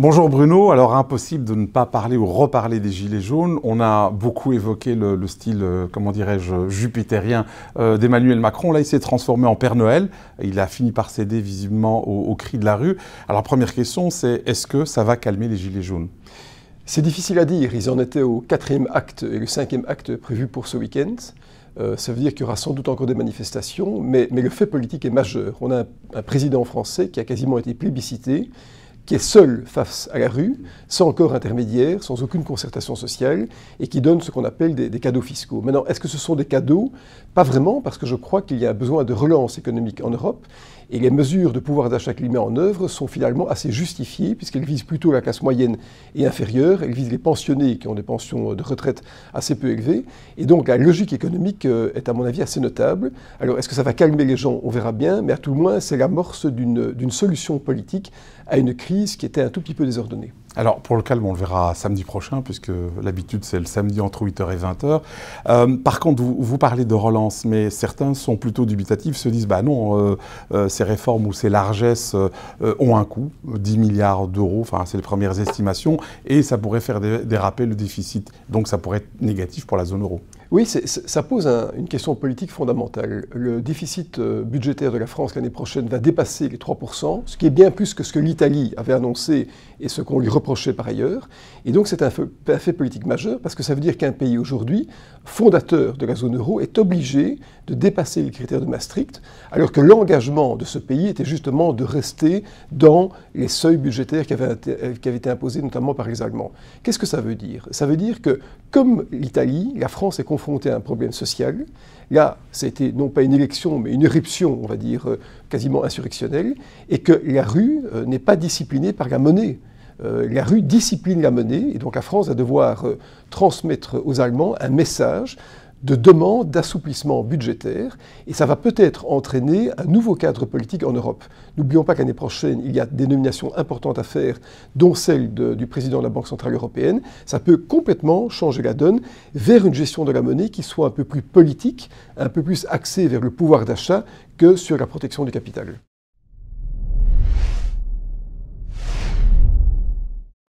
Bonjour Bruno, alors impossible de ne pas parler ou reparler des Gilets jaunes. On a beaucoup évoqué le, style, euh, comment dirais-je, jupitérien euh, d'Emmanuel Macron. Là, il s'est transformé en Père Noël. Il a fini par céder visiblement aux, cris de la rue. Alors première question, c'est est-ce que ça va calmer les Gilets jaunes? C'est difficile à dire. Ils en étaient au quatrième acte et le cinquième acte prévu pour ce week-end. Euh, ça veut dire qu'il y aura sans doute encore des manifestations, mais, le fait politique est majeur. On a un président français qui a quasiment été plébiscité, qui est seul face à la rue, sans corps intermédiaire, sans aucune concertation sociale, et qui donne ce qu'on appelle des, cadeaux fiscaux. Maintenant, est-ce que ce sont des cadeaux? Pas vraiment, parce que je crois qu'il y a besoin de relance économique en Europe, et les mesures de pouvoir d'achat met en œuvre sont finalement assez justifiées, puisqu'elles visent plutôt la classe moyenne et inférieure, elles visent les pensionnés qui ont des pensions de retraite assez peu élevées, et donc la logique économique euh, est à mon avis assez notable. Alors est-ce que ça va calmer les gens? On verra bien, mais à tout le moins c'est l'amorce d'une solution politique à une crise qui était un tout petit peu désordonnée. Alors, pour le calme, on le verra samedi prochain, puisque l'habitude, c'est le samedi entre 8h et 20h. Euh, par contre, vous, parlez de relance, mais certains sont plutôt dubitatifs, se disent, bah non, euh, euh, ces réformes ou ces largesses ont un coût, 10 milliards d'euros, enfin, c'est les premières estimations, et ça pourrait faire déraper le déficit. Donc, ça pourrait être négatif pour la zone euro. Oui, ça pose une question politique fondamentale. Le déficit budgétaire de la France l'année prochaine va dépasser les 3%, ce qui est bien plus que ce que l'Italie avait annoncé et ce qu'on lui reproche par ailleurs. Et donc c'est un fait politique majeur parce que ça veut dire qu'un pays aujourd'hui, fondateur de la zone euro, est obligé de dépasser les critères de Maastricht, alors que l'engagement de ce pays était justement de rester dans les seuils budgétaires qui avaient, qui avaient été imposés notamment par les Allemands. Qu'est-ce que ça veut dire? Ça veut dire que comme l'Italie, la France est confrontée à un problème social. Là, ça a été non pas une élection, mais une éruption, on va dire, euh, quasiment insurrectionnelle, et que la rue euh, n'est pas disciplinée par la monnaie. Euh, la rue discipline la monnaie, et donc la France va devoir transmettre aux Allemands un message de demande d'assouplissement budgétaire, et ça va peut-être entraîner un nouveau cadre politique en Europe. N'oublions pas qu'année prochaine, il y a des nominations importantes à faire, dont celle du président de la Banque Centrale Européenne. Ça peut complètement changer la donne vers une gestion de la monnaie qui soit un peu plus politique, un peu plus axée vers le pouvoir d'achat que sur la protection du capital.